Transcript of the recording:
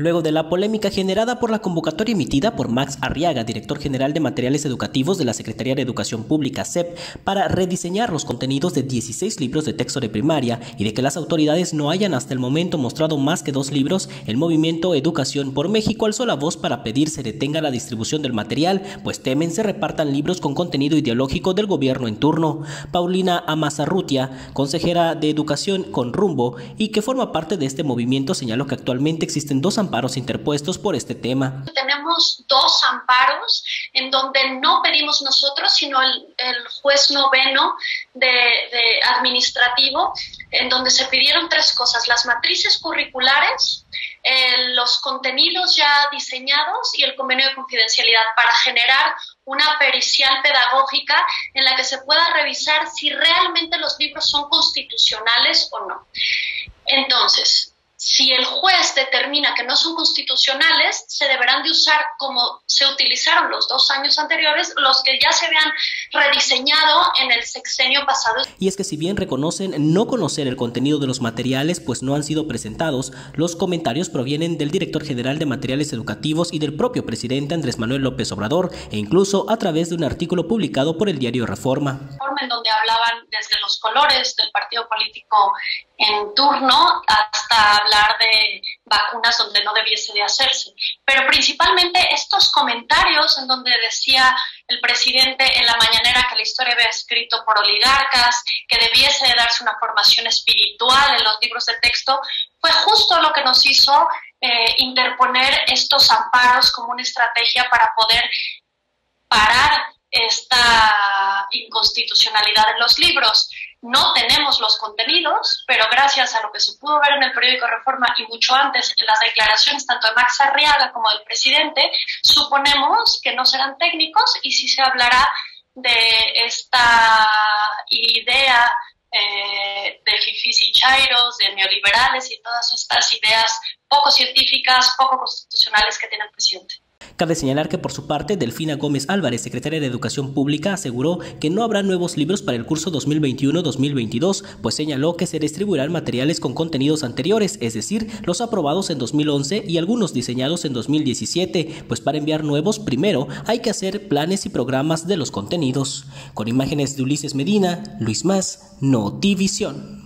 Luego de la polémica generada por la convocatoria emitida por Max Arriaga, director general de materiales educativos de la Secretaría de Educación Pública SEP, para rediseñar los contenidos de 16 libros de texto de primaria y de que las autoridades no hayan hasta el momento mostrado más que dos libros, el movimiento Educación por México alzó la voz para pedir se detenga la distribución del material, pues temen se repartan libros con contenido ideológico del gobierno en turno. Paulina Amazarrutia, consejera de Educación con Rumbo y que forma parte de este movimiento, señaló que actualmente existen dos amparos interpuestos por este tema. Tenemos dos amparos en donde no pedimos nosotros, sino el, juez noveno de, administrativo, en donde se pidieron tres cosas, las matrices curriculares, los contenidos ya diseñados y el convenio de confidencialidad para generar una pericial pedagógica en la que se pueda revisar si realmente los libros son constitucionales o no. Entonces, si el juez determina que no son constitucionales, se deberán de usar como se utilizaron los dos años anteriores, los que ya se habían rediseñado en el sexenio pasado. Y es que si bien reconocen no conocer el contenido de los materiales, pues no han sido presentados, los comentarios provienen del director general de materiales educativos y del propio presidente Andrés Manuel López Obrador, e incluso a través de un artículo publicado por el diario Reforma. En donde hablaban desde los colores del partido político en turno hasta hablar de vacunas donde no debiese de hacerse. Pero principalmente estos comentarios en donde decía el presidente en la mañanera que la historia había escrito por oligarcas, que debiese de darse una formación espiritual en los libros de texto, fue justo lo que nos hizo eh, interponer estos amparos como una estrategia para poder parar esta inconstitucionalidad en los libros. No tenemos los contenidos, pero gracias a lo que se pudo ver en el periódico Reforma y mucho antes en las declaraciones tanto de Max Arriaga como del presidente, suponemos que no serán técnicos y sí se hablará de esta idea eh, de fifis y chairos, de neoliberales y todas estas ideas poco científicas, poco constitucionales que tiene el presidente. Cabe señalar que por su parte, Delfina Gómez Álvarez, secretaria de Educación Pública, aseguró que no habrá nuevos libros para el curso 2021-2022, pues señaló que se distribuirán materiales con contenidos anteriores, es decir, los aprobados en 2011 y algunos diseñados en 2017, pues para enviar nuevos primero hay que hacer planes y programas de los contenidos. Con imágenes de Ulises Medina, Luis Más, Notivisión.